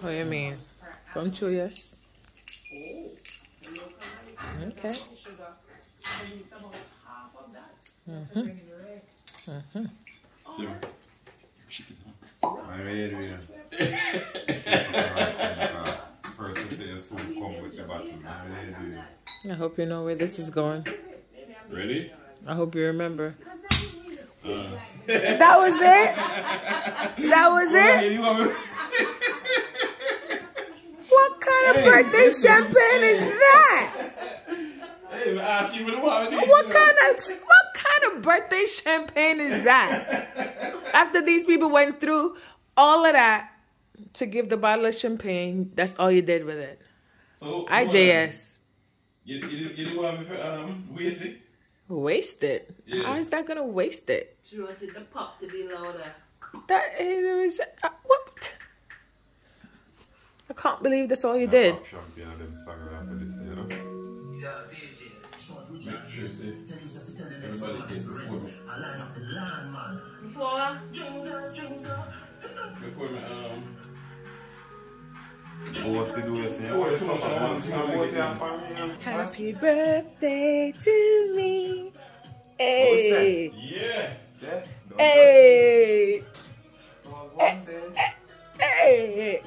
What do you mean? Come true, yes. Okay. Mm-hmm. Mm-hmm. I read it. First you say you soon come with the bottom. I read it. I hope you know where this is going. Ready? I hope you remember. Uh, That was it? That was it? you want me- What kind of birthday champagne is that? Hey, I ask you for the one. What kind of what kind of birthday champagne is that? After these people went through all of that to give the bottle of champagne, that's all you did with it. So, IJS. You, you, you didn't want me for um, waste it? Waste it. Yeah. How is that gonna waste it? She wanted the pop to be louder. That is uh, what? I can't believe that's all you did. Before. Before, me, um? Happy birthday to me. Hey. yeah. Yeah. Hey. Don't want one day. Hey.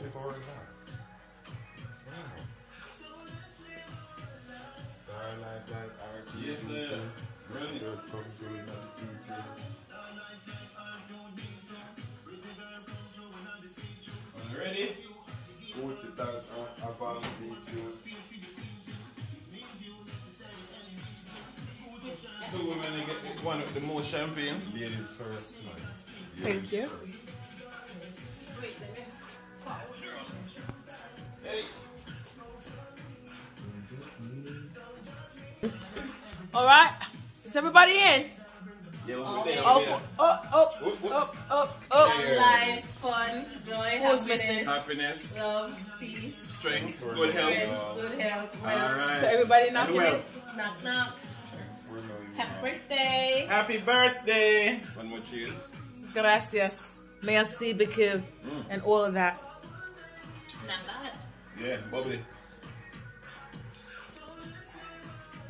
Before we go. Starlight, light, RP, Yes, sir. Ready? Sir, come through in the future. Ready? Forty thousand about videos. Two women get one with the most champagne. Ladies first, man. Thank you. Hey. All right. Is everybody in? Yeah, we'll there. Oh, we'll be there. Oh, oh, oh, Whoop, whoop. oh, oh, oh. Life, fun, joy, Who's happiness, missing? Happiness, love, peace, strength, Strength. good health. friends, good health, All wealth. So everybody knocking well. Knock, knock. Thanks for knowing. Happy birthday. Happy birthday. One more cheers. Gracias. Merci beaucoup. Mm. And all of that. Not bad. Yeah, bubbly.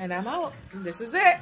And I'm out. This is it.